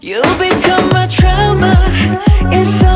You become a trauma in some